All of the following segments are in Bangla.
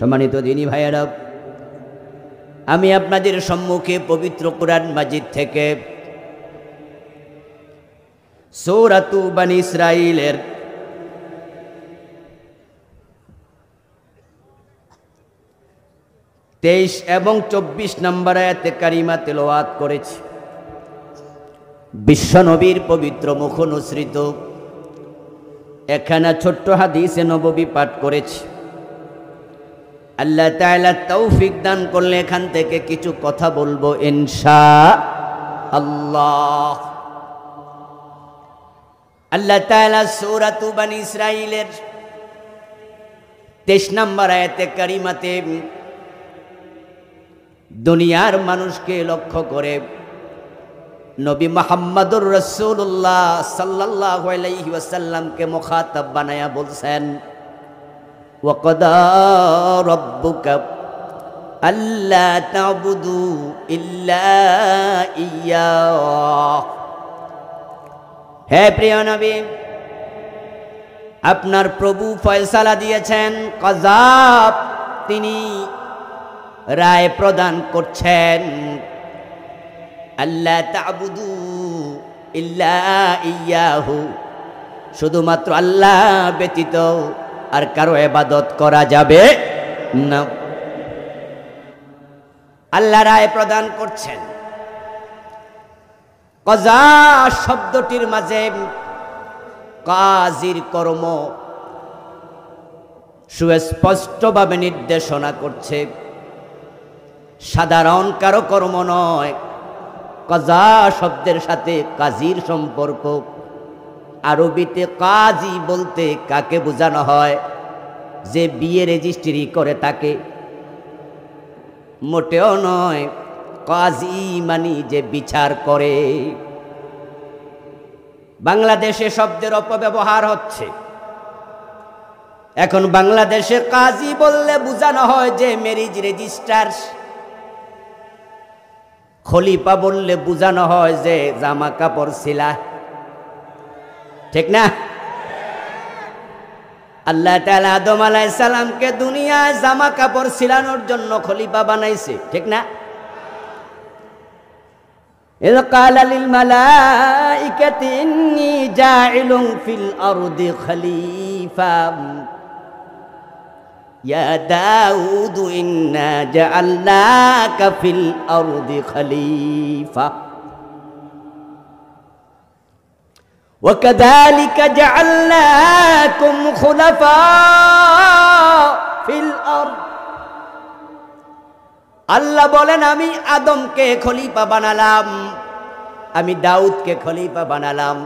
সম্মানিত দিনী ভাইয়েরা, আমি আপনাদের সম্মুখে পবিত্র কোরআন মাজিদ থেকে সৌরাতু বান ইসরাইলের তেইশ এবং চব্বিশ নম্বর আয়াতে কারিমা তেলোয়াত করেছি। বিশ্বনবীর পবিত্র মুখ অনুসৃত এখানে ছোট্ট হাদিসে নববী পাঠ করেছি। আল্লাহ তাআলা তৌফিক দান করলে এখান থেকে কিছু কথা বলব, ইনশা আল্লাহ। আল্লাহ তাআলা সূরাতু বানি ইসরাইলের তেইশ নম্বর আয়াতে কারিমাতে দুনিয়ার মানুষকে লক্ষ্য করে নবী মোহাম্মদুর রসুল্লাহ সাল্লাহ আলাইহি ওয়াসাল্লামকে মুখাতাব বানায়া বলছেন وقضى ربك ألا تعبدوا إلا إياه হে প্রিয় নবী আপনার প্রভু ফয়সালা দিয়েছেন কজাব তিনি রায় প্রদান করছেন আল্লাহ তাবুদু ইল্লা ইয়াহু শুধুমাত্র আল্লাহ ব্যতীত আর কারও এবাদত করা যাবে না। আল্লাহ রায় প্রদান করছেন। কজা শব্দটির মাঝে কাজির কর্ম সুস্পষ্টভাবে নির্দেশনা করছে। সাধারণ কারও কর্ম নয়, কজা শব্দের সাথে কাজীর সম্পর্ক। আরবিতে কাজী বলতে কাকে বোঝানো হয়? যে বিয়ে রেজিস্ট্রি করে তাকে। মোটেও নয়, কাজী মানি যে বিচার করে। বাংলাদেশে শব্দের অপব্যবহার হচ্ছে। এখন বাংলাদেশে কাজী বললে বোঝানো হয় যে ম্যারিজ রেজিস্টার খলিফা বললে বোঝানো হয় যে জামা কাপড় সিলা ঠিক না আল্লাহ তালা আদম আলাই সালামকে দুনিয়ায় জামা কাপড় সিলানোর জন্য খলিফা বানাইছে ঠিক না إذ قال للملائكة إني جاعل في الأرض خليفة يا داود إنا جعلناك في الأرض خليفة وكذلك جعلناكم خلفاء في الأرض আল্লাহ বলেন আমি আদমকে খলিফা বানালাম আমি দাউদকে খলিফা বানালাম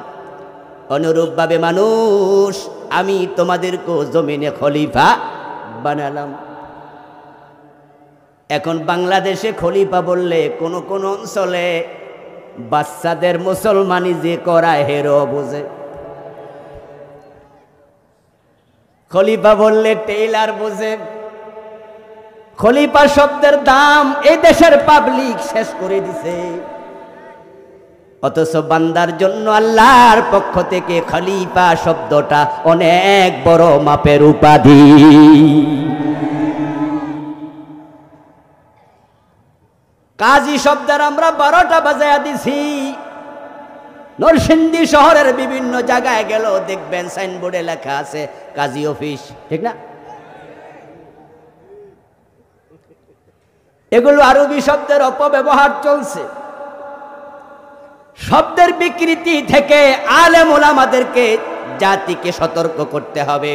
অনুরূপভাবে মানুষ আমি তোমাদেরকেও জমিনে খলিফা বানালাম এখন বাংলাদেশে খলিফা বললে কোন কোন অঞ্চলে বাচ্চাদের মুসলমানি যে করায় হেরো বোঝে। খলিফা বললে, টেইলার বোঝে। খলিফা শব্দের দাম এই দেশের পাবলিক শেষ করে দিছে। অথচ বান্দার জন্য আল্লাহর পক্ষ থেকে খলিফা শব্দটা অনেক বড় মাপের উপাধি। কাজী শব্দের আমরা বারোটা বাজায়া দিছি। নরসিংদী শহরের বিভিন্ন জায়গায় গেল, দেখবেন সাইনবোর্ডে লেখা আছে, কাজী অফিস, ঠিক না? এগুলো আরবি শব্দের অপব্যবহার চলছে। শব্দের বিকৃতি থেকে আলেম ওলামাদেরকে জাতিকে সতর্ক করতে হবে।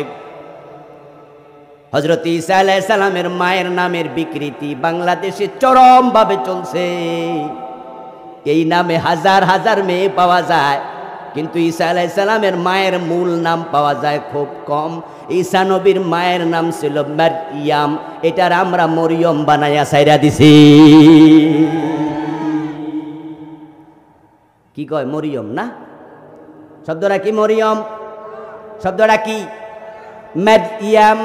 হজরত ইসা আলাইসালামের মায়ের নামের বিকৃতি বাংলাদেশে চরমভাবে চলছে। এই নামে হাজার হাজার মেয়ে পাওয়া যায়, কিন্তু ঈসা আলাইসালামের মায়ের মূল নাম পাওয়া যায় খুব কম। ঈসা নবীর মায়ের নাম ছিল মারিয়াম এটার আমরা মরিয়ম বানাইয়া সাইরা দিছি। কি কয় মরিয়ম না? শব্দটা কি মরিয়ম? শব্দটা কি? মারিয়াম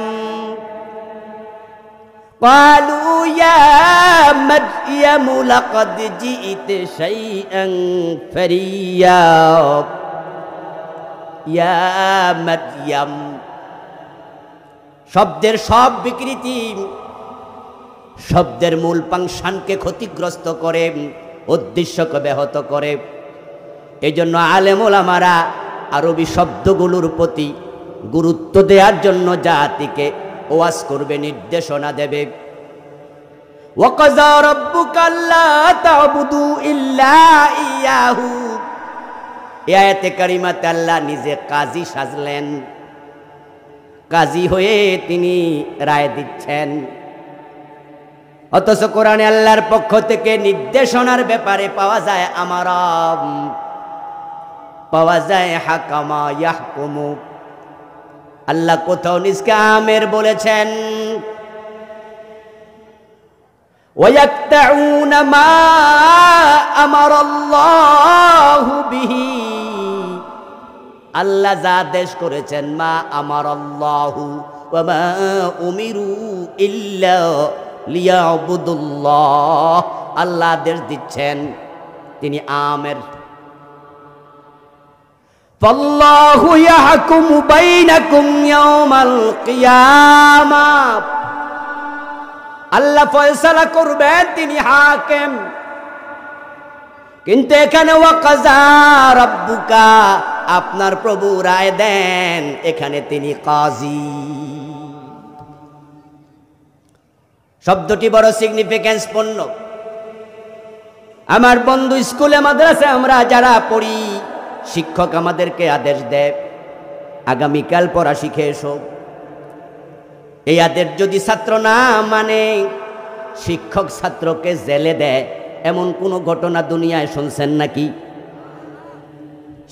قالوا يا مريم لقد جئت شيئا فريا يا مريم শব্দের সব বিকৃতি শব্দের মূল পাংশানকে ক্ষতিগ্রস্ত করে উদ্দেশ্যকে ব্যাহত করে এই জন্য আলেমোলামারা আরবি শব্দগুলোর প্রতি গুরুত্ব দেওয়ার জন্য জাতিকে ওয়াজ করবে নির্দেশনা দেবে وقضى ربك ألا تعبدوا إلا إياه এ আয়াতে কারিমাতে আল্লাহ নিজে কাজী সাজলেন কাজী হয়ে তিনি রায় দিচ্ছেন অথচ কোরআনে আল্লাহর পক্ষ থেকে নির্দেশনার ব্যাপারে পাওয়া যায় আমার পাওয়া যায় হাকামা ইয়াহকুমু আল্লাহ কোথাও নিজকে আমের বলেছেন ويقطعون ما أمر الله به আল্লাহ যা আদেশ করেছেন মা আমার আল্লাহু ওয়া উমিরু ইল্লা লিয়াবুদুল্লাহ আল্লাহ আদেশ দিচ্ছেন তিনি আমের তিনি হাকেম। কিন্তু এখানে আপনার প্রভু রায় দেন, এখানে তিনি কাজী। শব্দটি বড় সিগনিফিকেন্স পূর্ণ আমার বন্ধু স্কুলে মাদ্রাসে আমরা যারা পড়ি শিক্ষক আমাদেরকে আদেশ দেয়, আগামীকাল পড়া শিখে এসো। এই আদেশ যদি ছাত্র না মানে শিক্ষক ছাত্রকে জেলে দেয়, এমন কোনো ঘটনা দুনিয়ায় শুনছেন নাকি?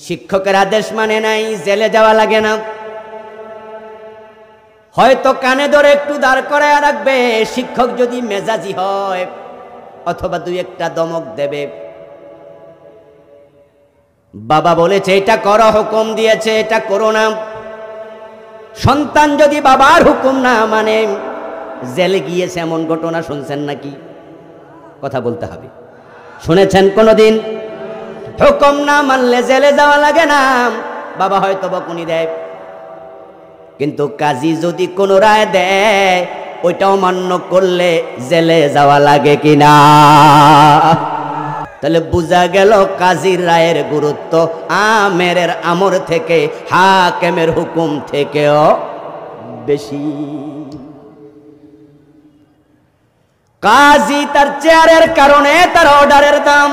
শিক্ষকের আদেশ মানে নাই, জেলে যাওয়া লাগে না। হয়তো কানে ধরে একটু দাঁড় করায় রাখবে, শিক্ষক যদি মেজাজি হয়, অথবা দুই একটা দমক দেবে। বাবা বলেছে, এটা করো, হুকুম দিয়েছে, এটা করো না। সন্তান যদি বাবার হুকুম না মানে জেলে গিয়েছে এমন ঘটনা শুনছেন নাকি? কথা বলতে হবে। শুনেছেন কোনোদিন? হুকুম না মানলে জেলে যাওয়া লাগে না। বাবা হয়তো বকুনি দেয়। কিন্তু কাজী যদি কোনো রায় দেয়, ওইটাও মান্য করলে জেলে যাওয়া লাগে কিনা? তাহলে বোঝা গেল কাজীর রায়ের গুরুত্ব আমের আমর থেকে, হাকেমের হুকুম থেকেও বেশি। কাজী তার চেয়ারের কারণে তার অর্ডারের দাম।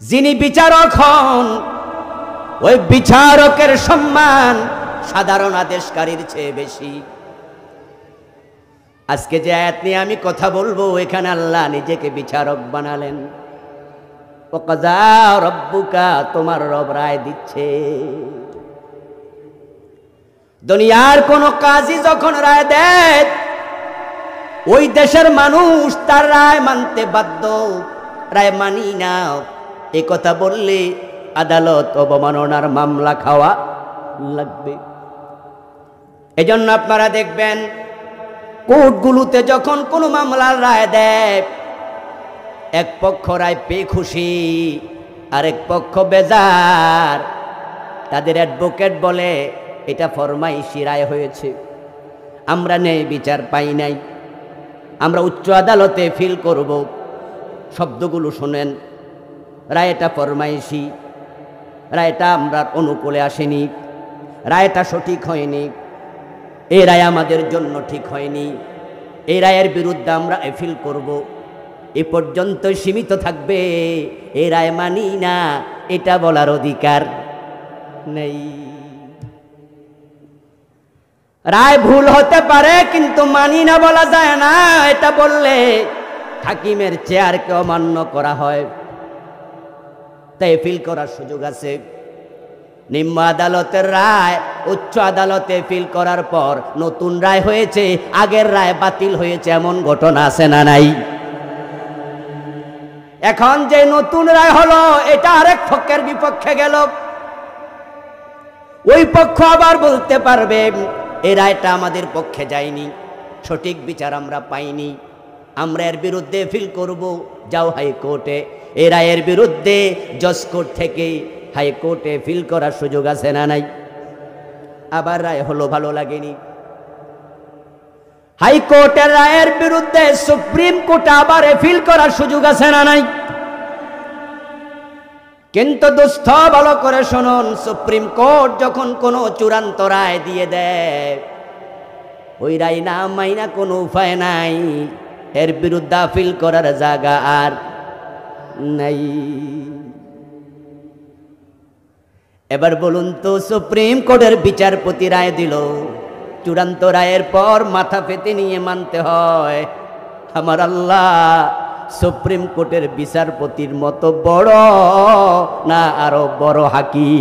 যিনি বিচারক হন, ওই বিচারকের সম্মান সাধারণ আদেশকারীর চেয়ে বেশি। আজকে যে আয়াত নিয়ে আমি কথা বলব, এখানে আল্লাহ নিজেকে বিচারক বানালেন। রব্বুকা, তোমার রব রায় দিচ্ছে। দুনিয়ার কোন কাজই যখন রায় দেয়, ওই দেশের মানুষ তার রায় মানতে বাধ্য। রায় মানি না। এ কথা বললে আদালত অবমাননার মামলা খাওয়া লাগবে। এজন্য আপনারা দেখবেন কোর্টগুলোতে যখন কোনো মামলার রায় দেয়, এক পক্ষ রায় পেয়ে খুশি, আরেক পক্ষ বেজার। তাদের অ্যাডভোকেট বলে, এটা ফরমাইশি রায় হয়েছে। আমরা নেই বিচার পাই নাই। আমরা উচ্চ আদালতে ফিল করব। শব্দগুলো শোনেন, রায়টা ফরমাইশি। রায়টা আমরা অনুকূলে আসেনি। রায়টা সঠিক হয়নি। এই রায় আমাদের জন্য ঠিক হয়নি। এই রায়ের বিরুদ্ধে আমরা এফিল করব। এ পর্যন্ত সীমিত থাকবে এই রায় মানি না, এটা বলার অধিকার নেই। রায় ভুল হতে পারে, কিন্তু মানি না বলা যায় না, এটা বললে হাকিমের চেয়ারকে অমান্য করা হয়। তাই এফিল করার সুযোগ আছে। নিম্ন আদালতের রায়, উচ্চ আদালতে ফিল করার পর নতুন রায় হয়েছে, আগের রায় বাতিল হয়েছে, এমন ঘটনা আছে না নাই? এখন যে নতুন রায় হলো, এটা আরেক পক্ষের বিপক্ষে গেল। ওই পক্ষ আবার বলতে পারবে এই রায়টা আমাদের পক্ষে যায়নি, সঠিক বিচার আমরা পাইনি, আমরা এর বিরুদ্ধে ফিল করব, যাও হাইকোর্টে। এ রায়ের বিরুদ্ধে জজ কোর্ট থেকে হাইকোর্টে ফিল করার সুযোগ আছে না নাই? আবার রায় হলো ভালো লাগেনি। হাইকোর্টের রায়ের বিরুদ্ধে সুপ্রিম কোর্টে আবার এফিল করার সুযোগ আছে না নাই? কিন্তু দুস্থ ভালো করে শুনুন, সুপ্রিম কোর্ট যখন কোনো চূড়ান্ত রায় দিয়ে দেয়, ওই রায় না মাইনা কোনো উপায় নাই। এর বিরুদ্ধে আপিল করার জায়গা আর নাই। এবার বলুন তো, সুপ্রিম কোর্টের বিচারপতি রায় দিল। চূড়ান্ত রায়ের পর মাথা পেতে নিয়ে মানতে হয়। আমার আল্লাহ, সুপ্রিম কোর্টের বিচারপতির মতো বড় না আরও বড় হাকি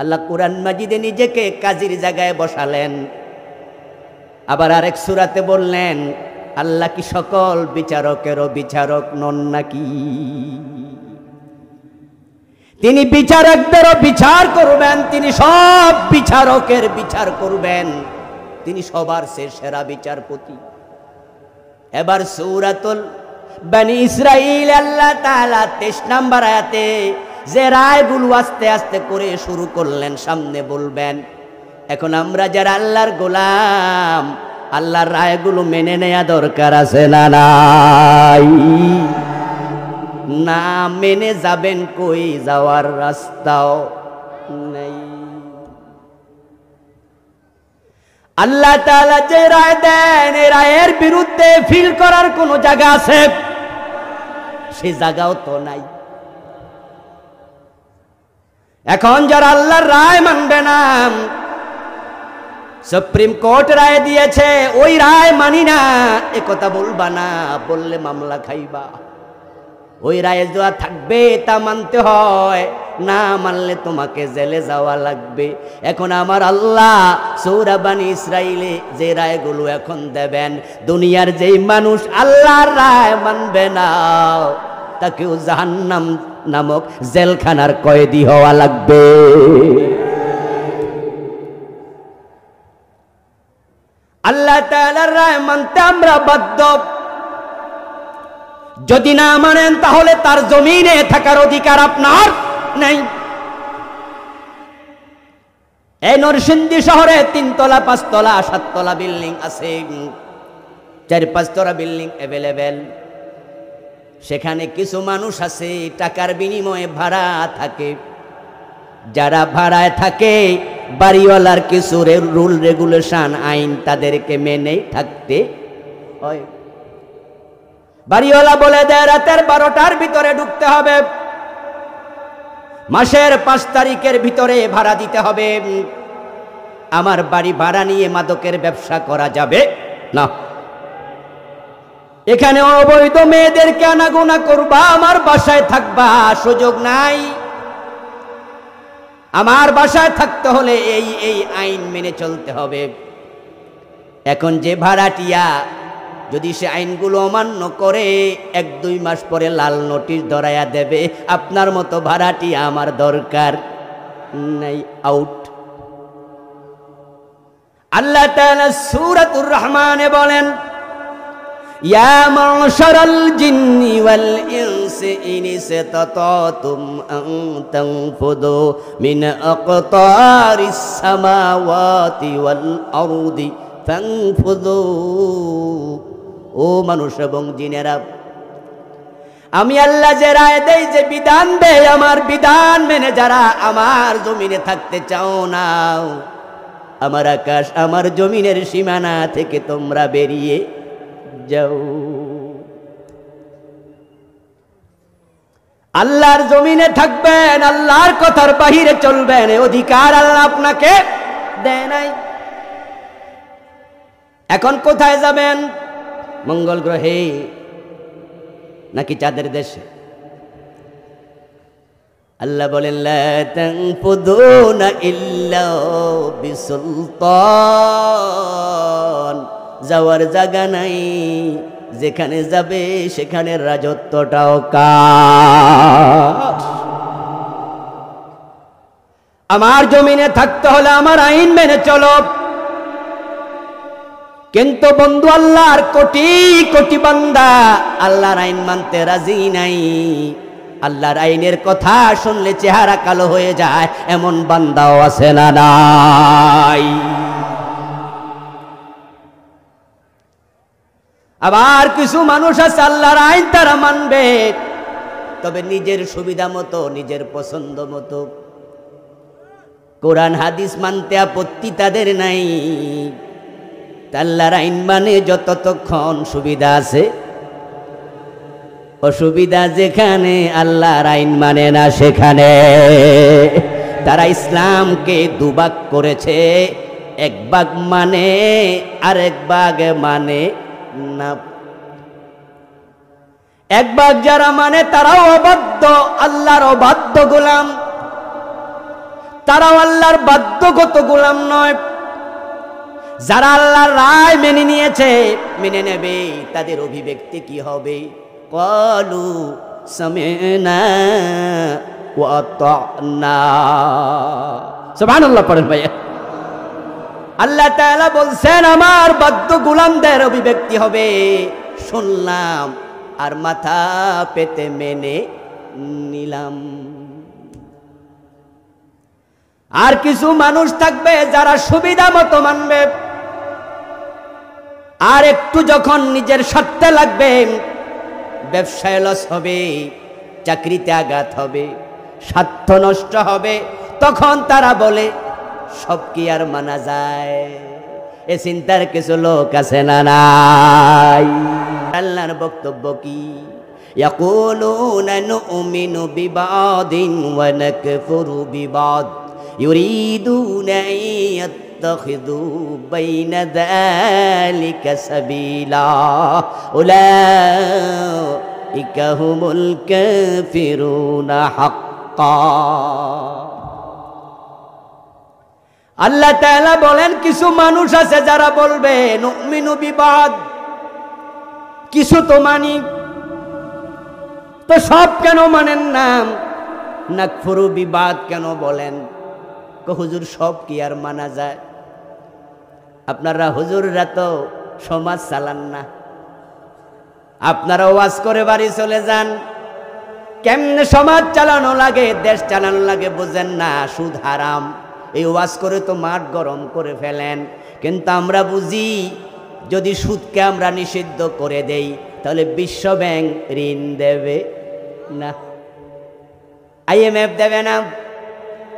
আল্লাহ কোরআন মাজিদে নিজেকে কাজীর জায়গায় বসালেন। আবার আরেক সুরাতে বললেন, আল্লাহ কি সকল বিচারকেরও বিচারক নন নাকি? তিনি বিচারকদেরও বিচার করবেন, তিনি সব বিচারকের বিচার করবেন। তিনি সবার সে সেরা বিচারপতি। এবার সৌরাতুল বানি ইসরাইল আল্লাহ তাআলা 23 নাম্বার আয়াতে যে রায়গুলো আস্তে আস্তে করে শুরু করলেন, সামনে বলবেন এখন আমরা যারা আল্লাহর গোলাম, আল্লাহর রায়গুলো মেনে নেয়া দরকার আছে না নাই? না মেনে যাবেন কই যাওয়ার রাস্তাও নেই। আল্লাহ তাআলা যে রায় দেন এই রায়ের বিরুদ্ধে ফিল করার কোনো জায়গা আছে? সে জায়গাও তো নাই। এখন যারা আল্লাহর রায় মানবে না সুপ্রিম কোর্ট রায় দিয়েছে, ওই রায় মানি না। এ কথা বলবা না, বললে মামলা খাইবা। ওই রায়ে যাওয়া থাকবে তা মানতে হয়, না মানলে তোমাকে জেলে যাওয়া লাগবে। এখন আমার আল্লাহ সৌরাবানি ইসরাইলে যে রায়গুলো এখন দেবেন, দুনিয়ার যেই মানুষ আল্লাহর রায় মানবে না, তাকেও জাহান্নাম নামক জেলখানার কয়েদি হওয়া লাগবে। আল্লাহ তাআলার রায় মানতে আমরা বাধ্য। যদি না মানেন, তাহলে তার জমিনে থাকার অধিকার আপনার নেই। এই নরসিংদী শহরে তিনতলা, পাঁচতলা, সাততলা বিল্ডিং আছে। চার, পাঁচতলা বিল্ডিং অ্যাভেলেবেল সেখানে কিছু মানুষ আছে, টাকার বিনিময়ে ভাড়া থাকে। যারা ভাড়ায় থাকে, বাড়িওয়ালার কিছু রুল রেগুলেশন আইন তাদেরকে মেনে থাকতে হয়। বাড়িওয়ালা বলে দেয়, রাতের বারোটার ভিতরে ঢুকতে হবে। মাসের পাঁচ তারিখের ভিতরে ভাড়া দিতে হবে। আমার বাড়ি ভাড়া নিয়ে মাদকের ব্যবসা করা যাবে না। এখানে অবৈধ মেয়েদেরকে আনাগোনা করবা, আমার বাসায় থাকবা, সুযোগ নাই। আমার বাসায় থাকতে হলে এই এই আইন মেনে চলতে হবে। এখন যে ভাড়াটিয়া যদি সে আইনগুলো অমান্য করে, এক দুই মাস পরে লাল নোটিশ ধরাইয়া দেবে, আপনার মতো ভাড়াটি আমার দরকার নাই আউট আল্লাহ সূরাতুর রহমানে বলেন ও মানুষ এবং জিনেরা, আমি আল্লাহ যে রায় দেই, যে বিধান দেয় আমার বিধান মেনে যারা আমার জমিনে থাকতে চাও না, আমার আকাশ আমার জমিনের সীমানা থেকে তোমরা বেরিয়ে যাও। আল্লাহর জমিনে থাকবেন, আল্লাহর কথার বাহিরে চলবেন অধিকার আল্লাহ আপনাকে দেয় নাই। এখন কোথায় যাবেন? মঙ্গল গ্রহে, নাকি চাঁদের দেশে? আল্লাহ বলেন বিসুলতান। যাওয়ার জায়গা নাই। যেখানে যাবে সেখানে রাজত্বটাও কার আমার জমিনে থাকতে হলে আমার আইন মেনে চলো। কিন্তু বন্ধু আল্লাহর কোটি কোটি বান্দা, আল্লাহর আইন মানতে রাজি নাই। আল্লাহর আইনের কথা শুনলে চেহারা কালো হয়ে যায়, এমন বান্দাও আছে না নাই। আবার কিছু মানুষ আছে, আল্লাহর আইন তারা মানবে। তবে নিজের সুবিধা মতো, নিজের পছন্দ মতো। কোরআন, হাদিস মানতে আপত্তি তাদের নাই। আল্লাহর আইন মানে যতক্ষণ সুবিধা আছে। অসুবিধা যেখানে, আল্লাহর আইন মানে না সেখানে। তারা ইসলামকে দুবাগ করেছে। এক বাগ মানে আরেক বাগ মানে না এক বাগ যারা মানে তারাও অবাধ্য, আল্লাহর অবাধ্য গোলাম। তারাও আল্লাহর বাধ্যগত গোলাম নয়। যারা আল্লাহর রায় মেনে নিয়েছে, মেনে নেবে, তাদের অভিব্যক্তি কি হবে? কলু, সমেনা সুবহানাল্লাহ পড়েন ভাইয়া। আল্লাহ তাআলা বলছেন, আমার বাদ্য গুলামদের অভিব্যক্তি হবে শুনলাম আর মাথা পেতে মেনে নিলাম। আর কিছু মানুষ থাকবে যারা সুবিধা মতো মানবে। আর একটু যখন নিজের স্বার্থে লাগবে, ব্যবসায় লস হবে, চাকরিতে আঘাত হবে, স্বার্থ নষ্ট হবে, তখন তারা বলে সব কি আর মানা যায় এ চিন্তার কিছু লোক আছে না নাই আল্লাহর বক্তব্য কি يقولون نؤمن ببعض ونكفر ببعض يريدون أن يتخذوا بين ذلك سبيلا أولئك هم الكافرون حقا আল্লাহ তাআলা বলেন, কিছু মানুষ আছে যারা বলবে, নুমিনু বিবাদ, কিছু তো মানি। তো সব কেন মানেন না? নাকফুরু বিবাদ কেন বলেন? হুজুর, সব কি আর মানা যায়? আপনারা, হুজুররা তো সমাজ চালান না। আপনারা ওয়াজ করে বাড়ি চলে যান। কেমনে সমাজ চালানো লাগে, দেশ চালানো লাগে, বোঝেন না, সুদ হারাম। এই ওয়াজ করে তো মাঠ গরম করে ফেলেন। কিন্তু আমরা বুঝি, যদি সুদকে আমরা নিষিদ্ধ করে দেই, তাহলে বিশ্ব ব্যাংক ঋণ দেবে না। আইএমএফ দেবে না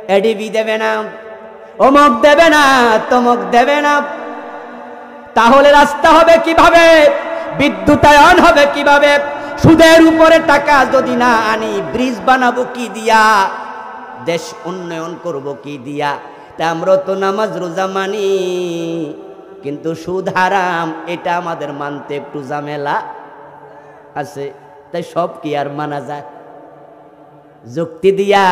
এডিবি দেবে না অমক দেবে না, তমক দেবে না। তাহলে রাস্তা হবে কীভাবে? বিদ্যুতায়ন হবে কীভাবে? সুদের উপরে টাকা যদি না আনি, ব্রিজ বানাবো কি দিয়া? দেশ উন্নয়ন করব কি দিয়া? তা আমরা তো নামাজ রোজা মানি, কিন্তু সুদ হারাম, এটা আমাদের মানতে একটু ঝামেলা আছে। তাই সব কি আর মানা যায়? যুক্তি দিয়া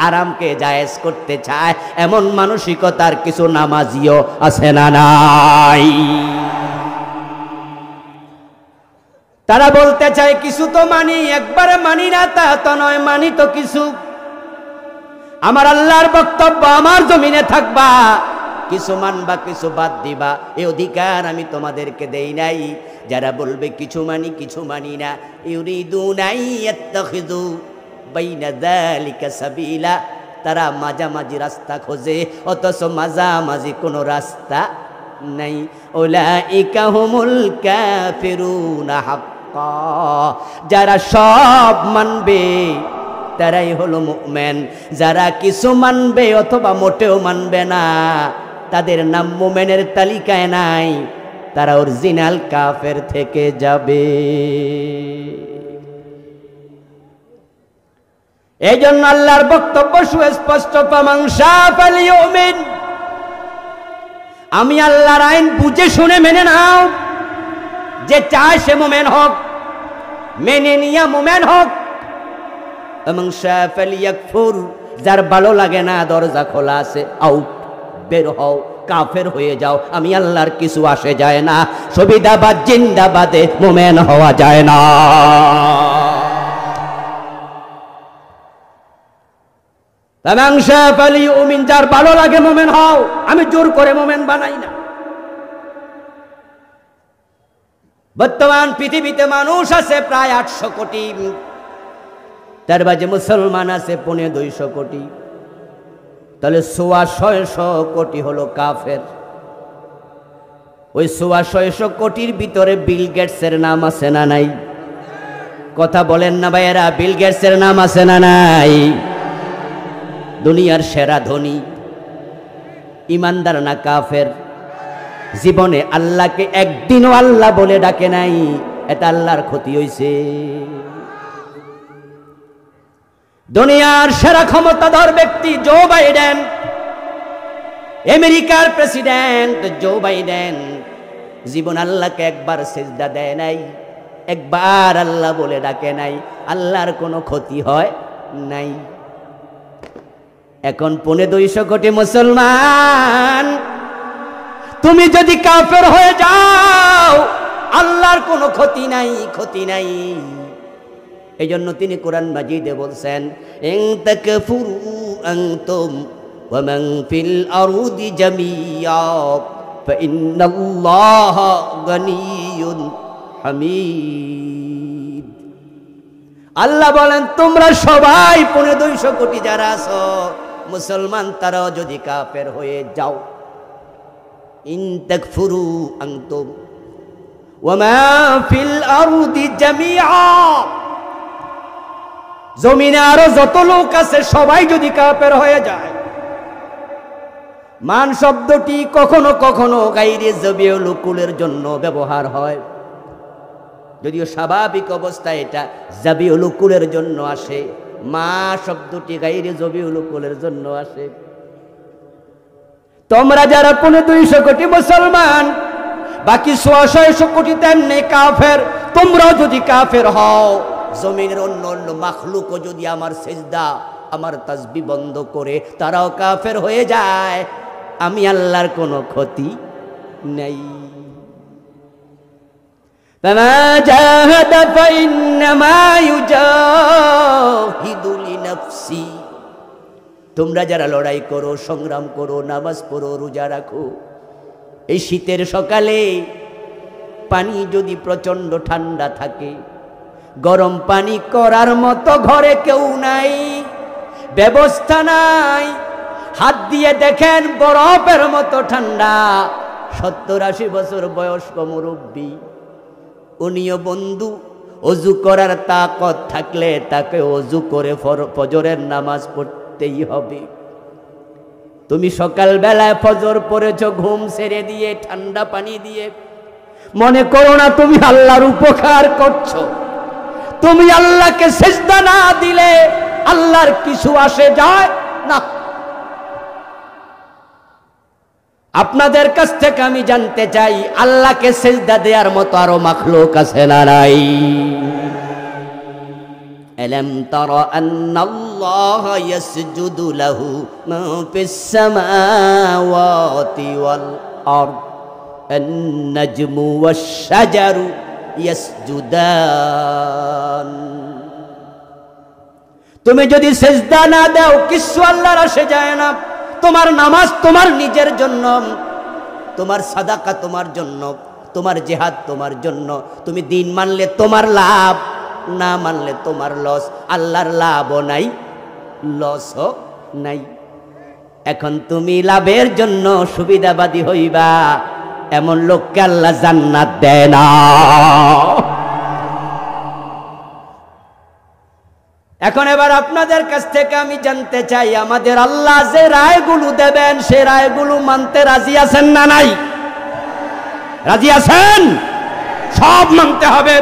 হারামকে জায়েজ করতে চায়, এমন মানসিকতার কিছু নামাজিও আছে না নাই। তারা বলতে চায়, কিছু তো মানি, একবারে মানি না, তা তো নয়, মানি তো কিছু। আমার আল্লাহর বক্তব্য আমার জমিনে থাকবা। কিছু মানবা, কিছু বাদ দিবা। এই অধিকার আমি তোমাদেরকে দেই নাই। যারা বলবে, কিছু মানি কিছু মানি না। ইউরিদু নাই, ইয়াত্তাখিযু বাইনা যালিকা সাবিলা। তারা মাঝামাঝি রাস্তা খোঁজে, অথচ মাঝামাঝি কোনো রাস্তা নাই। ওলাইকা হুমুল কাফিরুনা হাক্কা। যারা সব মানবে তারাই হলো মুমেন। যারা কিছু মানবে অথবা মোটেও মানবে না, তাদের নাম মোমেনের তালিকায় নাই। তারা অরিজিনাল কাফের থেকে যাবে। এই জন্য আল্লাহর বক্তব্য সুস্পষ্ট আমি আল্লাহর আইন বুঝে শুনে মেনে নাও। যে চায় সে মোমেন হোক, মেনে নিয়া মোমেন হোক। যার ভালো লাগে না, দরজা খোলা আছে আউট বের হও, কাফের হয়ে যাও, আমি আল্লাহর কিছু আসে যায় না, সুবিধাবাদ জিন্দাবাদে মোমেন হওয়া যায় না। যার ভালো লাগে মোমেন হও, আমি জোর করে মোমেন বানাই না। বর্তমান পৃথিবীতে মানুষ আছে প্রায় আটশো কোটি তার বাজে মুসলমান আছে পনেরো দুইশো কোটি। তাহলে সোয়া ছয়শো কোটি হলো কাফের। ওই সোয়া ছয়শো কোটির ভিতরে বিল গেটসের নাম আছে না নাই? কথা বলেন না ভাইয়েরা, বিল গেটসের নাম আছে না নাই? দুনিয়ার সেরা ধনী, ইমানদার না কাফের? জীবনে আল্লাহকে একদিনও আল্লাহ বলে ডাকে নাই, এটা আল্লাহর ক্ষতি হইছে। দুনিয়ার সেরা ক্ষমতাধর ব্যক্তি জো বাইডেন আমেরিকার প্রেসিডেন্ট জো বাইডেন জীবন আল্লাহকে একবার সেজদা দেয় নাই, একবার আল্লাহ বলে ডাকে নাই, আল্লাহর কোনো ক্ষতি হয় নাই। এখন পনে দুইশো কোটি মুসলমান, তুমি যদি কাফের হয়ে যাও, আল্লাহর কোনো ক্ষতি নাই ক্ষতি নাই। এই জন্য তিনি কোরআন মাজিদে বলছেন ইং তাকফুরু আনতুম ওয়া মান ফিল আরদি জামিয়া فإن الله غني حميد আল্লাহ বলেন তোমরা সবাই পনেরো দুইশো কোটি যারা আছো মুসলমান তারাও যদি কাফের হয়ে যাও ইন তাকফুরু আনতুম ওয়ামা ফিল আরদি জামিআ জমিনে আরও যত লোক আছে, সবাই যদি কাপের হয়ে যায়। মান শব্দটি কখনো কখনো গাইরে জবিউল উকুলের জন্য ব্যবহার হয়। যদিও স্বাভাবিক অবস্থায় এটা জাবিউল উকুলের জন্য আসে, মা শব্দটি গাইরে জবিউল উকুলের জন্য আসে। তোমরা যারা পনে দুইশো কোটি মুসলমান, বাকি ছয়শো কোটি তেমনি কাফের, তোমরাও যদি কাফের হও। জমিনের অন্য অন্য মাখলুকও যদি আমার সেজদা আমার তাসবি বন্ধ করে তারাও কাফের হয়ে যায় আমি আল্লাহর কোনো ক্ষতি নেই فما جاهد فإنما يجاهد لنفسه তোমরা যারা লড়াই করো সংগ্রাম করো নামাজ পড়ো রোজা রাখো এই শীতের সকালে পানি যদি প্রচণ্ড ঠান্ডা থাকে গরম পানি করার মতো ঘরে কেউ নাই। ব্যবস্থা নাই। হাত দিয়ে দেখেন বরফের মতো ঠান্ডা। সত্তর আশি বছর বয়স্ক মুরব্বী। উনিও বন্ধু, অজু করার তাকত থাকলে তাকে অজু করে ফজরের নামাজ পড়তেই হবে। তুমি সকালবেলায় ফজর পড়েছ, ঘুম সেরে দিয়ে, ঠান্ডা পানি দিয়ে। মনে করো না তুমি আল্লাহর উপকার করছ। তুমি আল্লাহকে সেজদা না দিলে আল্লাহর কিছু আসে যায় না আপনাদের কাছ থেকে আমি জানতে চাই আল্লাহকে সেজদা দেওয়ার মতো আরো মাখলুক আছে না নাই ألم تر أن الله يسجد له ما في السماوات والأرض النجم والشجر ইয়াসজুদান। তুমি যদি সেজদা না দাও কিছু আল্লাহর আসে যায় না। তোমার নামাজ তোমার নিজের জন্য, তোমার সাদাকা তোমার জন্য, তোমার জেহাদ তোমার জন্য। তুমি দিন মানলে তোমার লাভ, না মানলে তোমার লস। আল্লাহর লাভও নাই, লসও নাই। এখন তুমি লাভের জন্য সুবিধাবাদী হইবা। এমন লোককে আল্লাহ জান্নাত দেয় না। এখন এবার আপনাদের কাছ থেকে আমি জানতে চাই, আমাদের আল্লাহ যে রায়গুলো দেবেন, সে রায়গুলো মানতে রাজি আছেন না নাই? রাজি আছেন? সব মানতে হবে।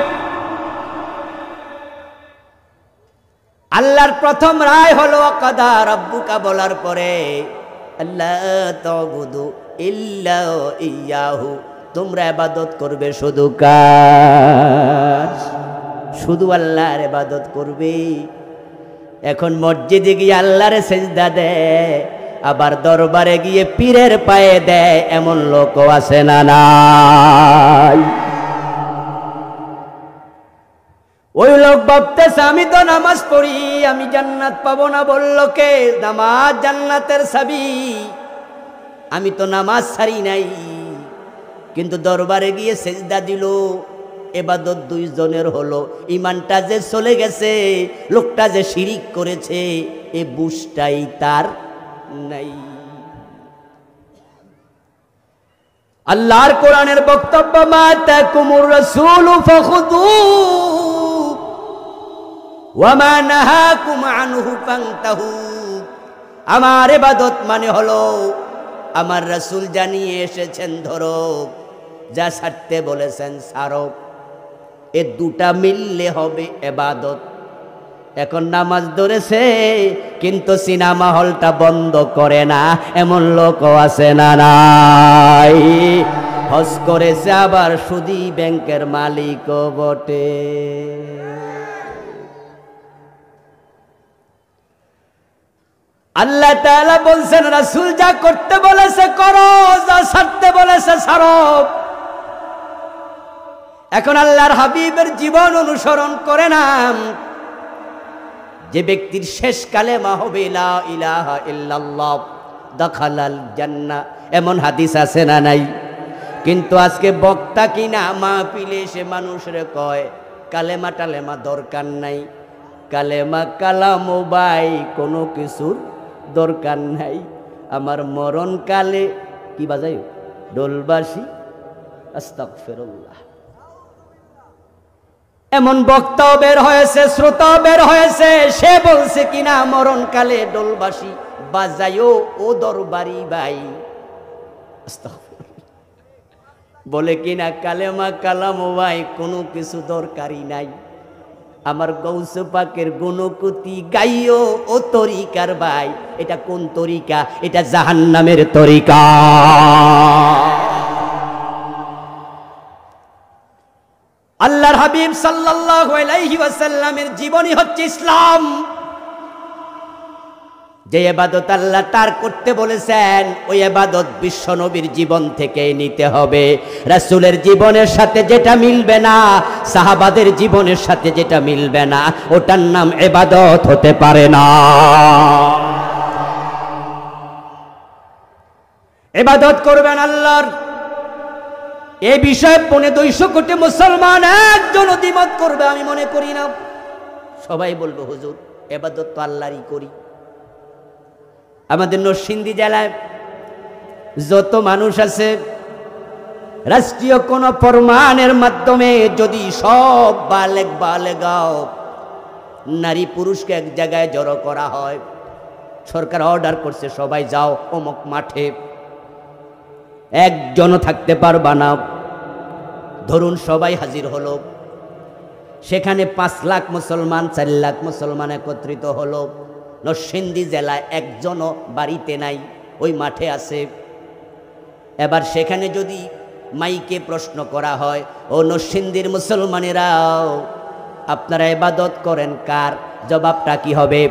আল্লাহর প্রথম রায় হলো কদা রব্বুকা বলার পরে আল্লাহ ইল্লা ইয়াহু, তোমরা ইবাদত করবে শুধু কার? শুধু আল্লাহর ইবাদত করবে। এখন মসজিদে গিয়ে আল্লাহরে সেজদা দেয়, আবার দরবারে গিয়ে পীরের পায়ে দেয়, এমন লোকও আছে না নাই? ওই লোক ভাবতেছে, আমি তো নামাজ পড়ি, আমি জান্নাত পাবো না। বলল, কে? নামাজ জান্নাতের সাবি। আমি তো নামাজ ছাড়ি নাই। কিন্তু দরবারে গিয়ে সেজদা দিল। এবাদত দুইজনের হলো। ইমানটা যে চলে গেছে, লোকটা যে শিরিক করেছে, এ বুসটাই তার নাই। আল্লাহর কোরআনের বক্তব্য মা তাকুমুর রাসূলু আমার এবাদত মানে হলো আমার রাসূল জানিয়ে এসেছেন, ধরো, যা ছাড়তে বলেছেন সারক এ দুটা মিললে হবে এবাদত। এখন নামাজ ধরেছে, কিন্তু সিনেমা হলটা বন্ধ করে না। এমন লোকও আছে না নাই। হজ করেছে আবার সুদি ব্যাংকের মালিকও বটে। আল্লাহ তাআলা বলছেন, রাসূল যা করতে বলেছে করো, যা ছাড়তে বলেছে ছাড়ো। এখন আল্লাহর হাবিবের জীবন অনুসরণ করে না যে ব্যক্তির শেষ কালেমা হবে এমন হাদিস আছে না নাই? কিন্তু আজকে বক্তা কিনা মাহফিলে সে মানুষরে কয় কালেমা টালেমা দরকার নাই। কালেমা কালামো বাই কোনো কিছুর দরকার নাই। আমার মরণ কালে কি বাজাই ডোলবাসী আস্তাগফিরুল্লাহ। এমন বক্তাও বের হয়েছে, শ্রোতাও বের হয়েছে, সে বলছে কিনা মরণকালে ডোলবাসী বাজাইও? ও দরবারি ভাই। বলে কিনা কালেমা কালাম ভাই, কোনো কিছু দরকারি নাই। আমার গৌস পাকের গুণকুতি গাইও, ও তরিকার ভাই। এটা কোন তরিকা? এটা জাহান্নামের তরিকা। আল্লাহর হাবিব সাল্লাল্লাহু আলাইহি ওয়াসাল্লামের জীবনী হচ্ছে ইসলাম। যে এবাদত আল্লাহ তার করতে বলেছেন, ওই এবাদত বিশ্ব নবীর জীবন থেকে নিতে হবে। রাসূলের জীবনের সাথে যেটা মিলবে না, সাহাবাদের জীবনের সাথে যেটা মিলবে না, ওটার নাম এবাদত হতে পারে না। এবাদত করবেন আল্লাহর। এই বিষয়ে পনে দুইশো কোটি মুসলমান একজন দ্বিমত করবে, আমি মনে করি না। সবাই বলব, হুজুর, এবাদত তো আল্লাহরই করি। আমাদের নরসিংদী জেলায় যত মানুষ আছে, রাষ্ট্রীয় কোন ফরমানের মাধ্যমে যদি সব বালেক বালেগাও নারী পুরুষকে এক জায়গায় জড়ো করা হয়, সরকার অর্ডার করছে, সবাই যাও অমুক মাঠে। একজনও থাকতে পারবা না। ধরুন সবাই হাজির হলো। সেখানে পাঁচ লাখ মুসলমান, চার লাখ মুসলমান একত্রিত হলো। নরসিংদী জেলায় একজনও বাড়িতে নাই, ওই মাঠে আছে। এবার সেখানে যদি মাইকে প্রশ্ন করা হয়, ও নরসিংদীর মুসলমানেরাও, আপনারা এবাদত করেন কার? জবাবটা কি হবে?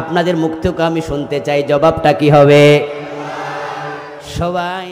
আপনাদের মুখ থেকে আমি শুনতে চাই, জবাবটা কি হবে? সবাই